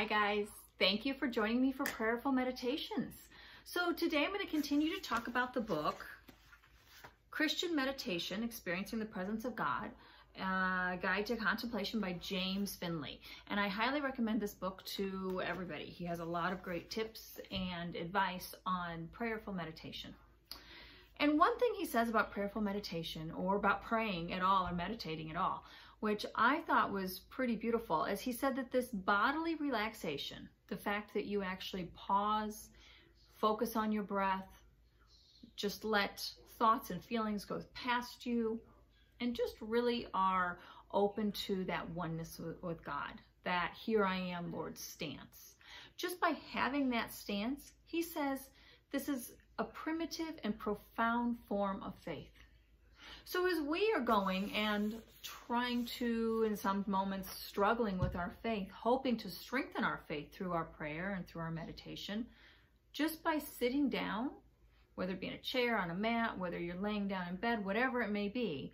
Hi guys, thank you for joining me for Prayerful Meditations. So today I'm going to continue to talk about the book Christian Meditation, Experiencing the Presence of God, uh, Guide to Contemplation by James Finley. And I highly recommend this book to everybody. He has a lot of great tips and advice on prayerful meditation. And one thing he says about prayerful meditation or about praying at all or meditating at all, which I thought was pretty beautiful, as he said that this bodily relaxation, the fact that you actually pause, focus on your breath, just let thoughts and feelings go past you, and just really are open to that oneness with, God, that here I am, Lord stance. Just by having that stance, he says this is a primitive and profound form of faith. So as we are going and trying to, in some moments, struggling with our faith, hoping to strengthen our faith through our prayer and through our meditation, just by sitting down, whether it be in a chair, on a mat, whether you're laying down in bed, whatever it may be,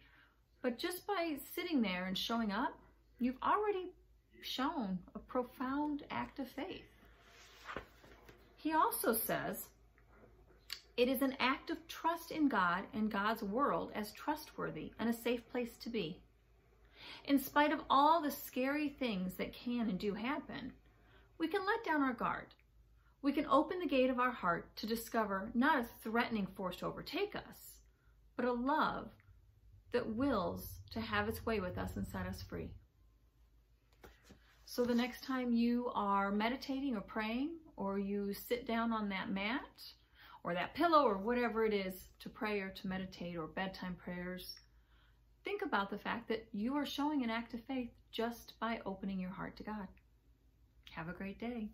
but just by sitting there and showing up, you've already shown a profound act of faith. He also says it is an act of trust in God and God's world as trustworthy and a safe place to be. In spite of all the scary things that can and do happen, we can let down our guard. We can open the gate of our heart to discover not a threatening force to overtake us, but a love that wills to have its way with us and set us free. So the next time you are meditating or praying, or you sit down on that mat, or that pillow or whatever it is to pray or to meditate or bedtime prayers, think about the fact that you are showing an act of faith just by opening your heart to God. Have a great day.